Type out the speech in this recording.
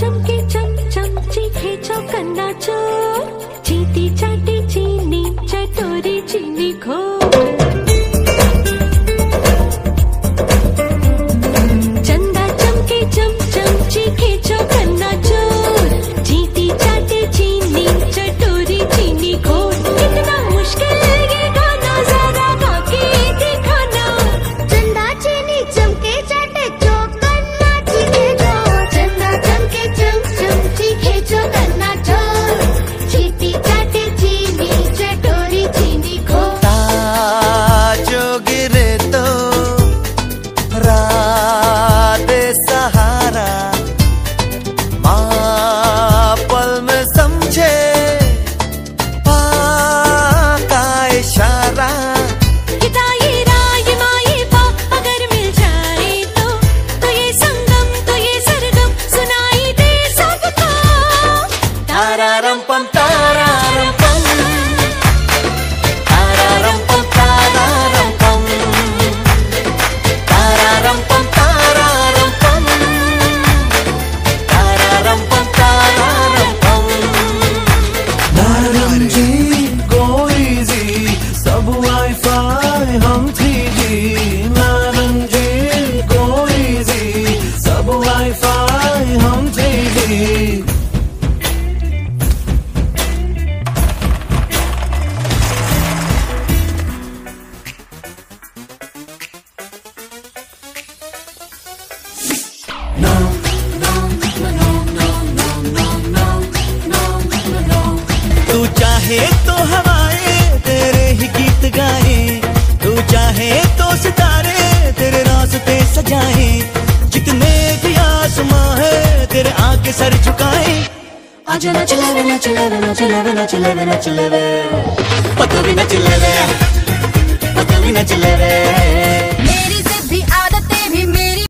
चमके चम चमची खेचो कन्ना चोर चीटी चाटी चीनी चटोरी चीनी खो Tararam pam. तू चाहे तो हवाए तेरे ही गीत गाए। तू चाहे तो सितारे तेरे सजाए। जितने भी आसमां है, तेरे आके सर झुकाए। आजा ना चिल्लावे ना चिल्लावे ना चिल्लावे ना चिले ना भी न चिल्लावे पतू